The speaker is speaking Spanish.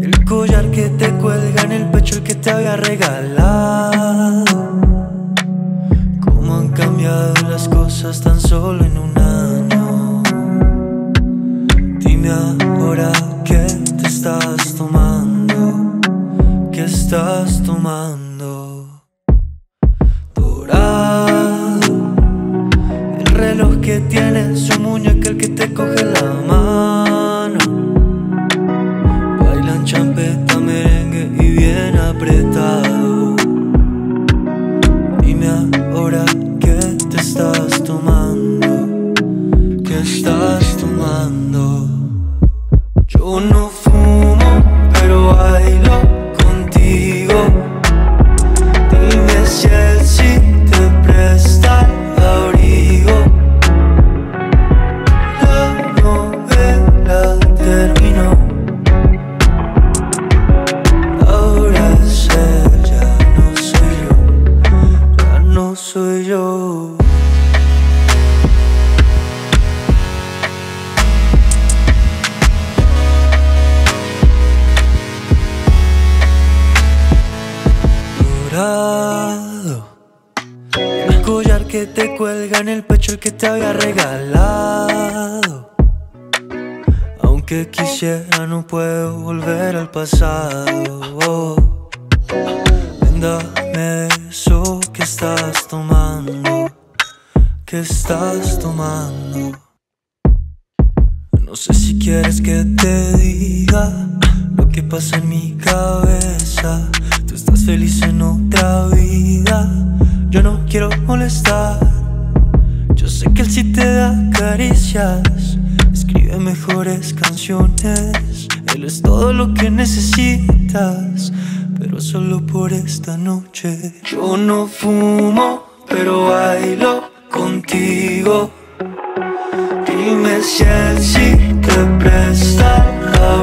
El collar que te cuelga en el pecho, el que te había regalado. Cómo han cambiado las cosas tan solo en un año. Ahora tomando. Dorado, el reloj que tiene su muñeca, el que te coge la mano. Bailan champeta, merengue y bien apretado. Dime ahora qué te estás tomando, qué estás tomando. Yo no Dorado. El collar que te cuelga en el pecho, el que te había regalado. Aunque quisiera, no puedo volver al pasado. Ven, dame eso que estás tomando, que estás tomando. No sé si quieres que te diga lo que pasa en mi cabeza. Yo sé que él sí te da caricias. Escribe mejores canciones. Él es todo lo que necesitas. Pero solo por esta noche. Yo no fumo, pero bailo contigo. Dime si él sí te presta. La